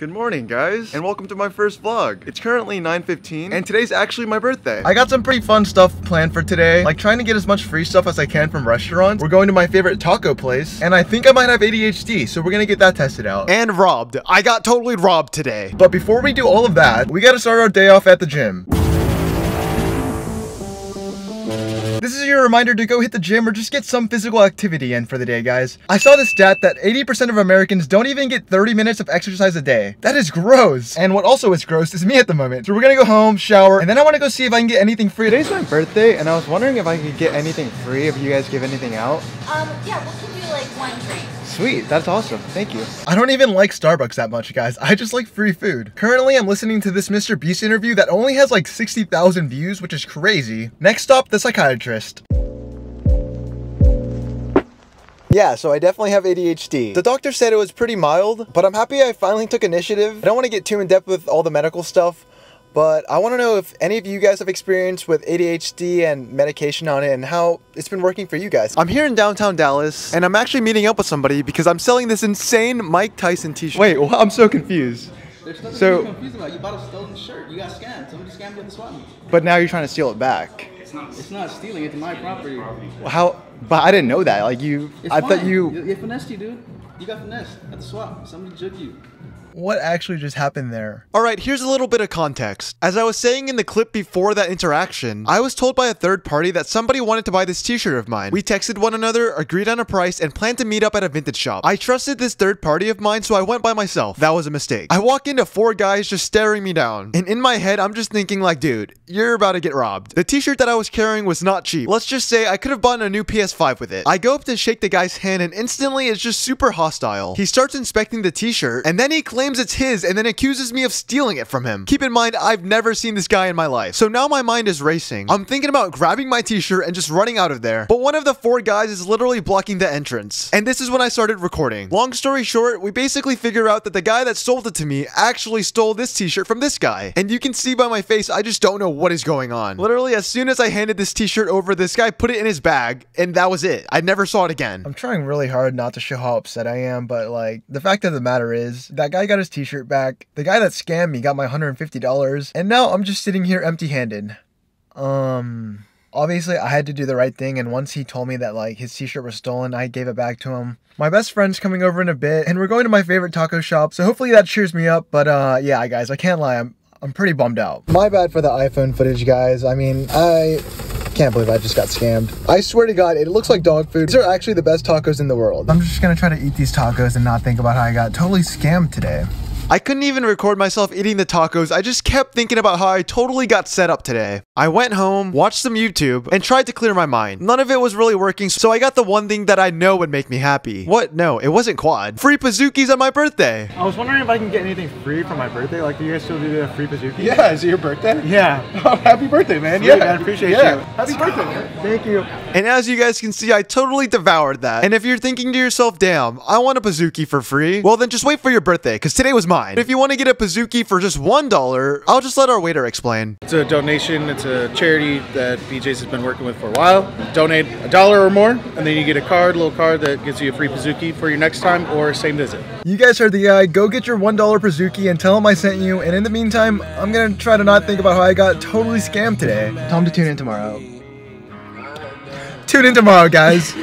Good morning, guys, and welcome to my first vlog. It's currently 9.15, and today's actually my birthday. I got some pretty fun stuff planned for today, like trying to get as much free stuff as I can from restaurants. We're going to my favorite taco place, and I think I might have ADHD, so we're gonna get that tested out. And robbed. I got totally robbed today. But before we do all of that, we gotta start our day off at the gym. This is your reminder to go hit the gym or just get some physical activity in for the day, guys. I saw this stat that 80% of Americans don't even get 30 minutes of exercise a day. That is gross. And what also is gross is me at the moment. So we're gonna go home, shower, and then I wanna go see if I can get anything free. Today's my birthday, and I was wondering if I could get anything free, if you guys give anything out. Um, yeah, we'll give you like one drink. Sweet, that's awesome. Thank you. I don't even like Starbucks that much, guys. I just like free food. Currently, I'm listening to this Mr. Beast interview that only has like 60,000 views, which is crazy. Next stop, the psychiatrist. Yeah, so I definitely have ADHD. The doctor said it was pretty mild, but I'm happy I finally took initiative. I don't want to get too in depth with all the medical stuff, but I want to know if any of you guys have experience with ADHD and medication on it and how it's been working for you guys. I'm here in downtown Dallas and I'm actually meeting up with somebody because I'm selling this insane Mike Tyson t-shirt. Wait, well, I'm so confused. There's nothing So- to be confused about. You bought a stolen shirt. You got scammed. Somebody scammed you with the swap. But now you're trying to steal it back. It's not stealing. It's my property. How? But I didn't know that. Like you, It's I thought fine. you. They finessed you, dude. You got finessed at the swap. Somebody juked you. What actually just happened there? Alright, here's a little bit of context. As I was saying in the clip before that interaction, I was told by a third party that somebody wanted to buy this t-shirt of mine. We texted one another, agreed on a price, and planned to meet up at a vintage shop. I trusted this third party of mine, so I went by myself. That was a mistake. I walk into four guys just staring me down. And in my head, I'm just thinking like, dude, you're about to get robbed. The t-shirt that I was carrying was not cheap. Let's just say I could have bought a new PS5 with it. I go up to shake the guy's hand and instantly it's just super hostile. He starts inspecting the t-shirt and then he claims it's his and then accuses me of stealing it from him. Keep in mind, I've never seen this guy in my life. So now my mind is racing. I'm thinking about grabbing my t-shirt and just running out of there. But one of the four guys is literally blocking the entrance. And this is when I started recording. Long story short, we basically figure out that the guy that sold it to me actually stole this t-shirt from this guy. And you can see by my face, I just don't know what is going on. Literally, as soon as I handed this t-shirt over, this guy put it in his bag, and that was it. I never saw it again. I'm trying really hard not to show how upset I am, but like the fact of the matter is, that guy got his t-shirt back. The guy that scammed me got my $150, and now I'm just sitting here empty-handed. Um, obviously I had to do the right thing, and once he told me that like his t-shirt was stolen, I gave it back to him. My best friend's coming over in a bit, and we're going to my favorite taco shop, so hopefully that cheers me up. But uh, yeah, guys, I can't lie, I'm I'm pretty bummed out. My bad for the iPhone footage, guys. I mean, I can't believe I just got scammed. I swear to God, it looks like dog food. These are actually the best tacos in the world. I'm just gonna try to eat these tacos and not think about how I got totally scammed today. I couldn't even record myself eating the tacos. I just kept thinking about how I totally got set up today. I went home, watched some YouTube, and tried to clear my mind. None of it was really working, so I got the one thing that I know would make me happy. What? No, it wasn't quad. Free Pizookies on my birthday. I was wondering if I can get anything free for my birthday. Like, do you guys still do the free bazooki? Yeah, is it your birthday? Yeah. Oh, happy birthday, man. Sweet, man. Appreciate yeah. you. Happy birthday, man. Thank you. And as you guys can see, I totally devoured that. And if you're thinking to yourself, damn, I want a Pizookie for free, well then just wait for your birthday, because today was mine. If you want to get a Pizookie for just $1, I'll just let our waiter explain. It's a donation. It's a charity that BJ's has been working with for a while. Donate a dollar or more, and then you get a card, a little card that gives you a free Pizookie for your next time or same visit. You guys heard the guy. Go get your $1 Pizookie and tell him I sent you. And in the meantime, I'm gonna try to not think about how I got totally scammed today. Tell him to tune in tomorrow. Tune in tomorrow, guys.